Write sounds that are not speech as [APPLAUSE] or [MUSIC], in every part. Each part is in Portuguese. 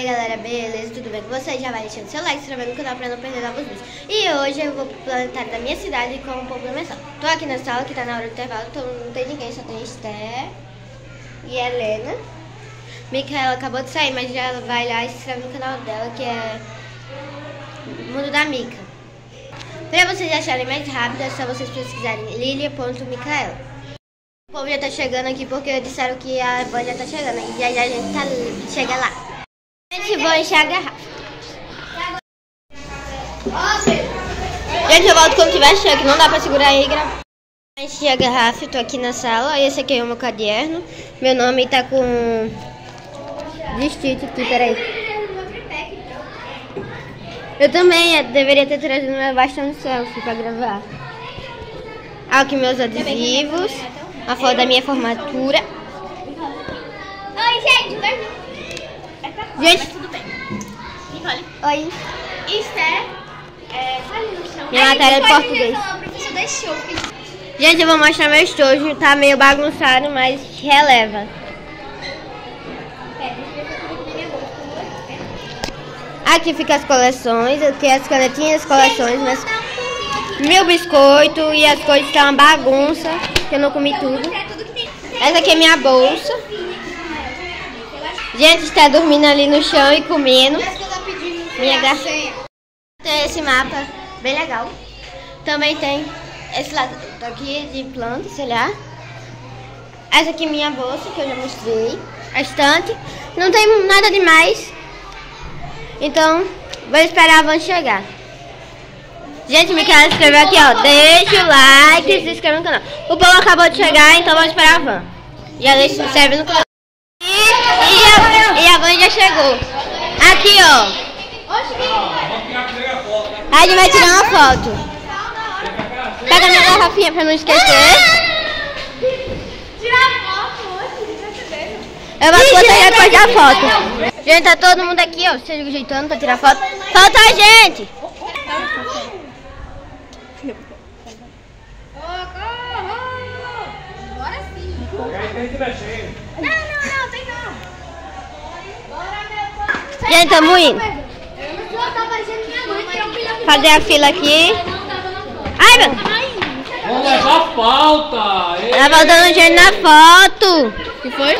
aí galera, beleza? Tudo bem com vocês? Já vai deixando seu like, se inscrevendo no canal pra não perder novos vídeos. E hoje eu vou pro planetário da minha cidade com um pouco da minha sala. Tô aqui na sala que tá na hora do intervalo, então não tem ninguém, só tem Esther e Helena. Micaela acabou de sair, mas já vai lá e se inscreve no canal dela, que é Mundo da Mica. Pra vocês acharem mais rápido, é só vocês pesquisarem lilia.micaela. O povo já tá chegando aqui porque disseram que a van já tá chegando. E já, já a gente tá, chega lá. Gente, vou encher a garrafa. Gente, eu volto quando tiver cheio, que não dá pra segurar aí e gravar. Enchi a garrafa, tô aqui na sala. Esse aqui é o meu caderno. Meu nome tá com... Destite aqui, peraí. Eu também eu deveria ter trazido meu bastão de selfie pra gravar. Aqui meus adesivos. A foto da minha formatura. Oi, gente, Gente, Tudo bem. Nicole. oi. Esther. É, no chão. Minha matéria de Nicole, português. Gente, eu vou mostrar meu estojo. Tá meio bagunçado, mas releva. Aqui fica as coleções. Aqui as canetinhas, as coleções. Mas um meu biscoito e as coisas que é uma bagunça. Que eu não comi tudo. É tudo. Essa aqui é minha bolsa. Gente, está dormindo ali no chão e comendo. Minha garrafa. Tem esse mapa bem legal. Também tem esse lado aqui de plantas, sei lá. Essa aqui é minha bolsa, que eu já mostrei. A estante. Não tem nada demais. Então, vou esperar a van chegar. Gente, me quer escrever aqui, ó. Deixa o like e se inscreve no canal. O povo acabou de chegar, então vamos esperar a van. Já deixa, se inscreve no canal. Van já chegou. Aqui, ó. Aí a gente vai tirar uma foto. Pega minha garrafinha pra não esquecer. Percebendo? Eu vou botar depois da foto. Gente, tá todo mundo aqui, ó, se ajeitando pra tirar foto. Falta a gente. Bora sim. Não, não, não, tem não. Bora, meu pai. Gente, tamo indo. Eu tava parecendo minha mãe, que é um bilhão de Fazer a fila aqui. Ai, meu. Vamos levar falta! Tá faltando gente na foto. Que foi?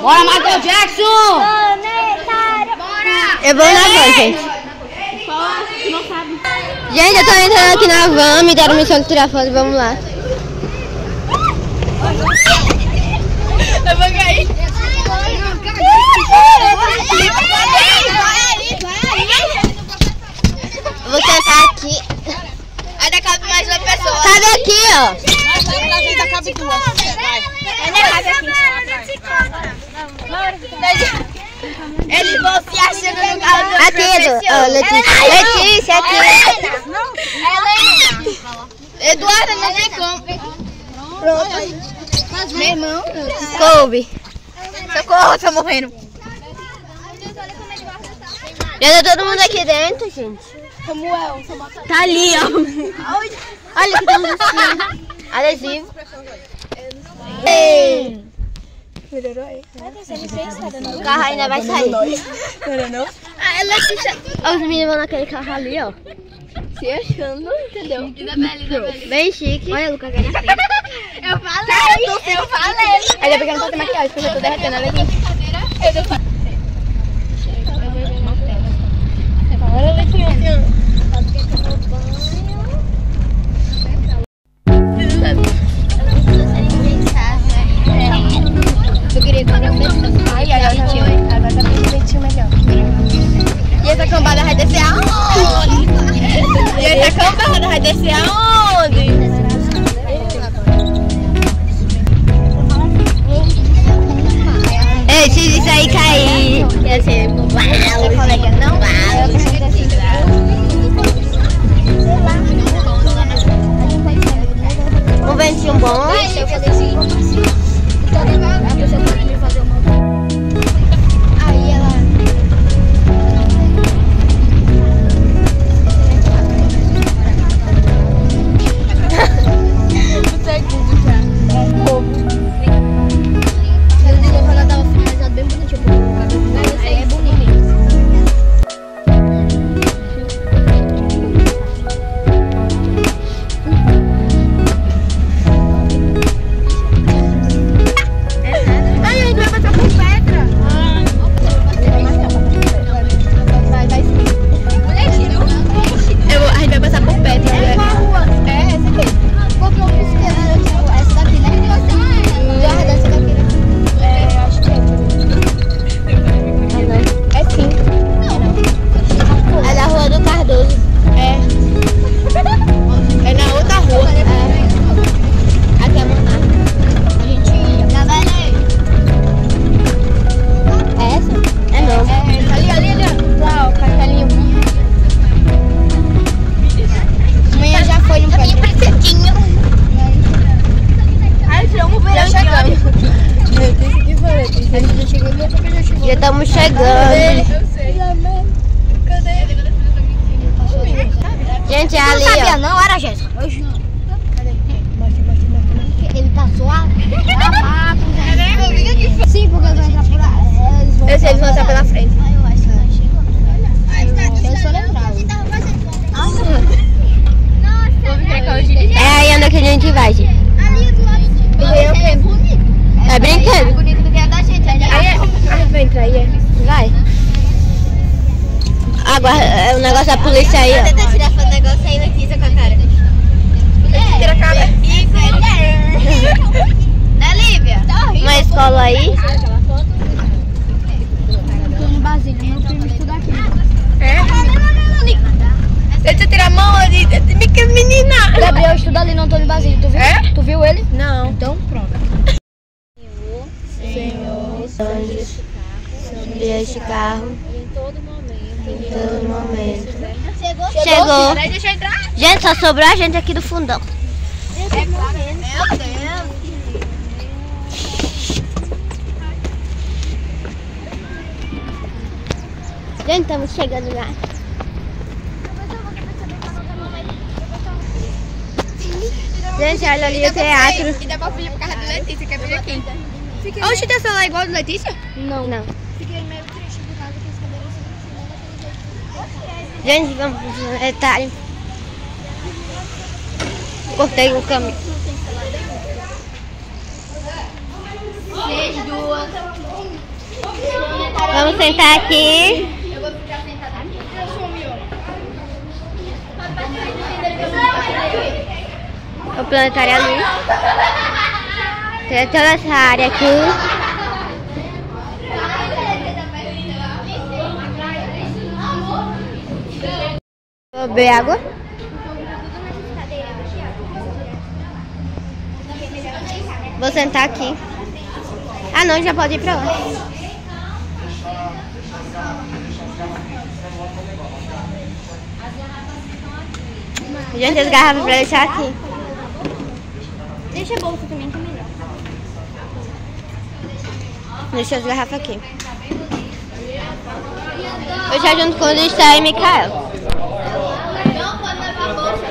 Bora, Michael Jackson. Bora! Eu vou na van, gente. Gente, eu tô entrando aqui na van, me deram missão de tirar foto, vamos lá. Eu vou cair. Eu vou sentar aqui. Ainda cabe mais uma pessoa. Cabe aqui, ó. Ainda cabe aqui. Eles vão se achando no carro do Aqui. Ó, Letícia. Letícia, aqui. Helena. Eduardo, não tem como. Pronto. Meu irmão. Coube. Socorro, tô morrendo. Já tá todo mundo aqui dentro, gente. Samuel. Tá ali, ó. Olha que temos [LAUGHS] assim. Adesivo. Ei. O carro ainda vai sair. Ah, Letícia. Ó, Os meninos vão naquele carro ali, ó. Se achando, entendeu? Bem chique. Olha, Lucas. Eu falei, eu falei. Ainda bem que eu não tô maquiagem, porque eu tô derretendo ela aqui. Olha, Se isso aí cair, ia ser uau. colega não vai. Um ventinho bom. Aí já estamos chegando. Eu sei. Cadê? Gente, é ali, não sabia ó. não, era Jéssica? Cadê? Mostra, mostra, mostra. Ele passou a... Ah, Sim, porque eles vão entrar por lá. Eles vão Eu sei, eles vão entrar pela frente. Ah, eu acho que não chegou. Eu. É aí onde que a gente vai, gente. É brinquedo. bonito do que a da é o negócio da polícia aí, ó. Tenta tirar esse negócio aí, Letícia, com a cara. Tira a cara. Né, Lívia? Uma escola aí. Antônio Basílio, meu primo estuda aqui. Deixa eu tirar a mão ali. Menina. Gabriel estuda ali no Antônio Basílio, tu viu? É? Tu viu ele? Não. Então, pronto. Senhor, anjos, sobre este carro, em todo momento. Chegou? Chegou. Entrar. Gente, só sobrou a gente aqui do fundão. É claro. Meu Deus. Gente, estamos chegando lá. Gente, olha ali o teatro. E dá pra fugir por causa da Letícia, aqui. Oxe, teu celular é igual do Letícia? Não. Não. Fiquei meio triste por causa que esse cabelo Gente, vamos pro detalhe. Cortei o caminho. Vocês duas. Vamos sentar aqui. Eu vou ficar sentada aqui. O planetário ali. Tem toda essa área aqui. Vou beber água. Vou sentar aqui. Ah não, já pode ir pra lá. Gente, as garrafas pra deixar aqui. Deixa a bolsa também, que é melhor. Deixa as garrafas aqui. Eu já junto com o Lista e Mikael. Não pode levar a bolsa.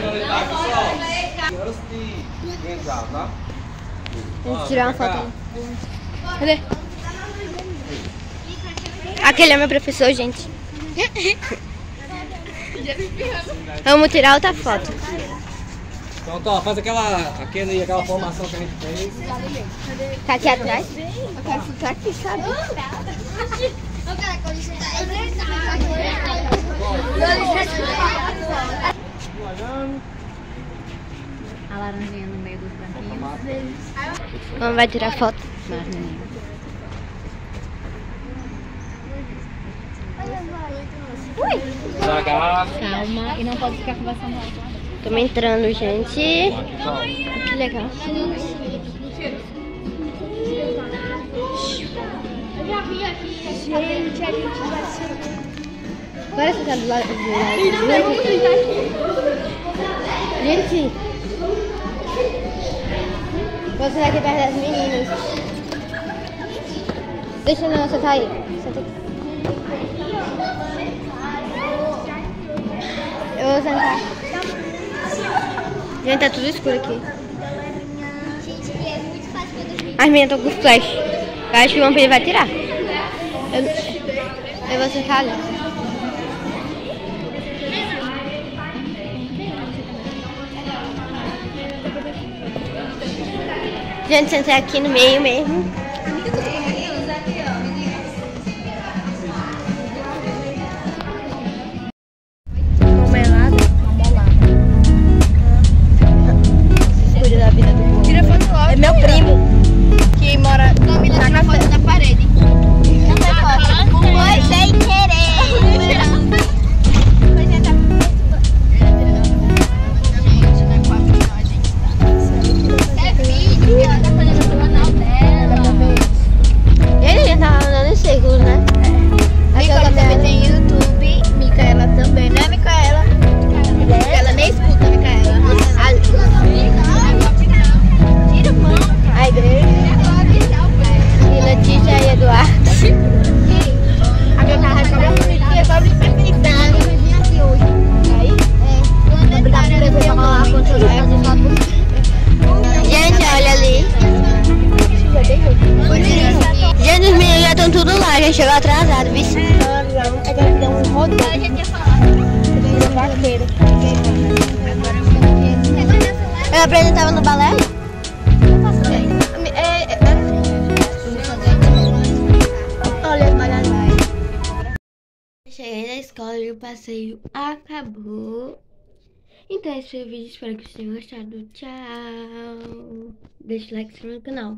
Vamos tirar uma foto ali. Cadê? Aquele é meu professor, gente. [LAUGHS] Vamos tirar outra foto. Então, tá, faz aquela, aquele, aquela formação que a gente fez. Tá aqui atrás? Eu quero ficar aqui, sabe? A laranjinha no meio branquinhos. Vamos, vai tirar foto. Das meninas. Devagar. Calma. E não pode ficar conversando alto. Estamos entrando, gente. Que legal. Gente, a gente vai ser. Bora sentar do lado do lado. Gente. Vou sentar aqui perto das meninas. Deixa não, senta aí. Senta aqui. Eu vou sentar. Gente, tá tudo escuro aqui. As meninas estão com flash. Eu acho que o vampiro vai tirar. Eu, eu vou sentar ali. Gente, sentei aqui no meio mesmo. Eu apresentava no balé? É, é, Olha as malhadas. Cheguei na escola e o passeio acabou. Então esse foi o vídeo, espero que vocês tenham gostado. Tchau! Deixa o like no canal.